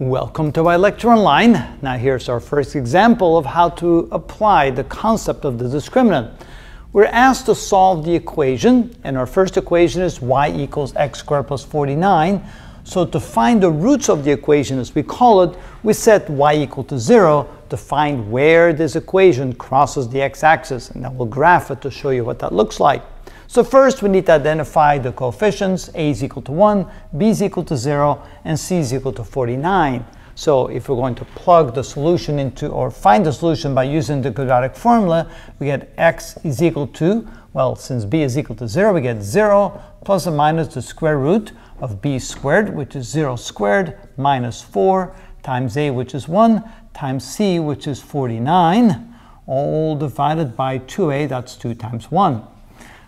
Welcome to ilectureonline. Now here's our first example of how to apply the concept of the discriminant. We're asked to solve the equation, and our first equation is y equals x squared plus 49. So to find the roots of the equation, as we call it, we set y equal to 0 to find where this equation crosses the x-axis, and then we'll graph it to show you what that looks like. So first we need to identify the coefficients. A is equal to 1, B is equal to 0, and C is equal to 49. So if we're going to plug the solution into, or find the solution by using the quadratic formula, we get x is equal to, well, since b is equal to 0, we get 0 plus or minus the square root of b squared, which is 0 squared, minus 4, times a, which is 1, times c, which is 49, all divided by 2a, that's 2 times 1.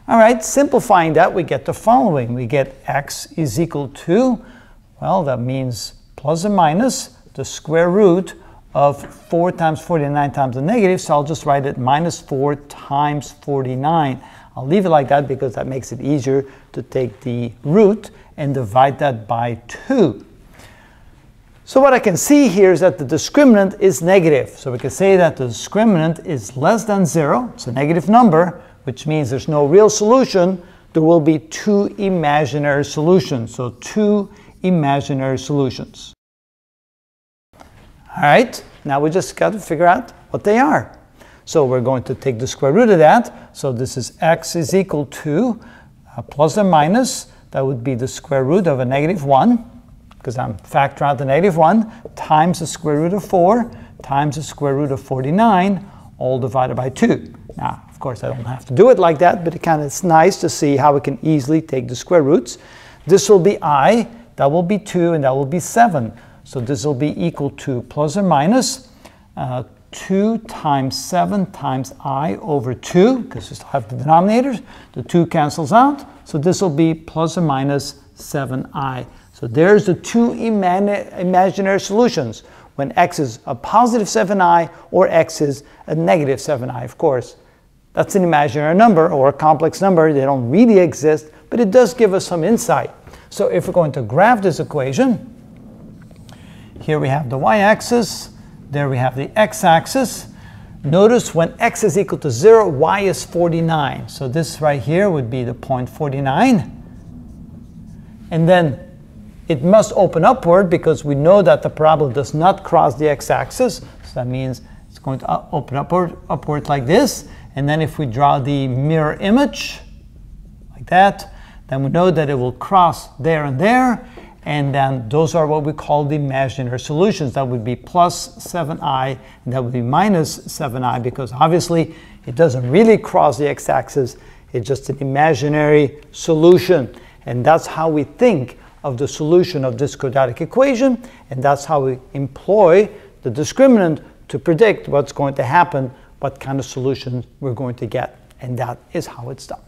All right, simplifying that, we get the following. We get x is equal to, well, that means plus or minus the square root of 4 times 49 times the negative, so I'll just write it minus 4 times 49. I'll leave it like that because that makes it easier to take the root and divide that by 2. So what I can see here is that the discriminant is negative. So we can say that the discriminant is less than 0, it's a negative number, which means there's no real solution, there will be two imaginary solutions. So two imaginary solutions. All right, now we just got to figure out what they are. So we're going to take the square root of that. So this is x is equal to uh, plus or minus, that would be the square root of a negative 1, because I'm factoring out the negative 1, times the square root of 4, times the square root of 49, all divided by 2. Now, course, I don't have to do it like that, but it kind of it's nice to see how we can easily take the square roots. This will be i, that will be 2, and that will be 7. So this will be equal to plus or minus uh, 2 times 7 times i over 2, because we still have the denominators. The 2 cancels out, so this will be plus or minus 7i. So there's the two imaginary solutions when x is a positive 7i or x is a negative 7i, of course. That's an imaginary number or a complex number. They don't really exist, but it does give us some insight. So if we're going to graph this equation, here we have the y-axis, there we have the x-axis. Notice when x is equal to 0, y is 49. So this right here would be the point 49. And then it must open upward because we know that the parabola does not cross the x-axis. So that means it's going to open upward, upward like this. And then if we draw the mirror image, like that, then we know that it will cross there and there. And then those are what we call the imaginary solutions. That would be plus 7i, and that would be minus 7i, because obviously it doesn't really cross the x-axis. It's just an imaginary solution. And that's how we think of the solution of this quadratic equation, and that's how we employ the discriminant to predict what's going to happen what kind of solution we're going to get. And that is how it's done.